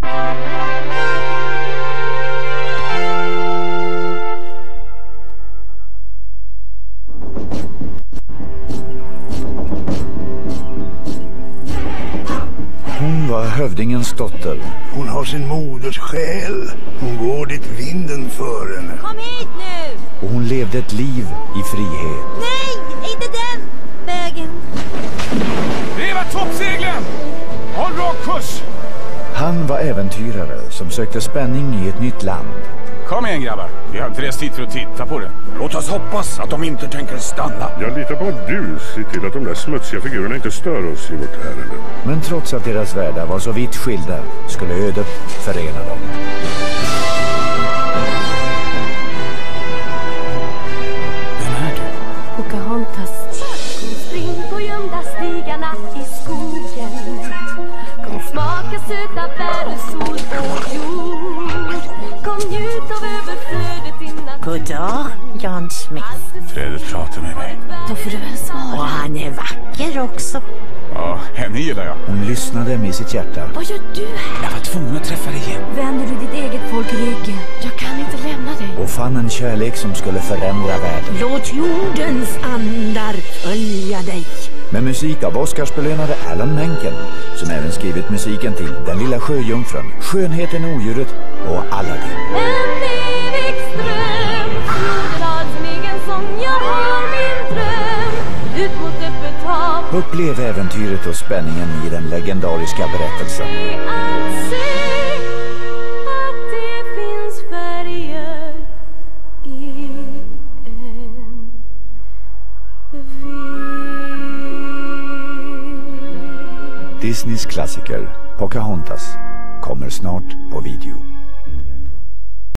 Hon var hövdingens dotter. Hon har sin moders själ. Hon går dit vinden för henne. Kom hit nu! Och hon levde ett liv i frihet. Nej, inte den vägen. Reva toppseglen! Håll rak kurs! Han var äventyrare som sökte spänning i ett nytt land. Kom igen grabbar, vi har inte rest hit för att titta på det. Låt oss hoppas att de inte tänker stanna. Jag litar på att du ser till att de där smutsiga figurerna inte stör oss i vårt ärende. Men trots att deras världar var så vitt skilda skulle ödet förena dem. Vem är du? Pocahontas. Spring på gömda stigarna God dag, Jan Smith. Fredrik pratar med mig. Då får du väl Och svara. han är vacker också. Ja, henne gillar jag. Hon lyssnade med sitt hjärta. Vad gör du här? Jag var tvungen att träffa dig igen. Vänder du ditt eget folk ryggen? Jag kan inte lämna dig. och fann en kärlek som skulle förändra världen. Låt jordens andar följa dig. Med musik av Oscarsbelönade Alan Menken som även skrivit musiken till Den lilla sjöjungfrun, Skönheten och odjuret och Aladdin. Upplev äventyret och spänningen i den legendariska berättelsen. Disneys klassiker Pocahontas kommer snart på video.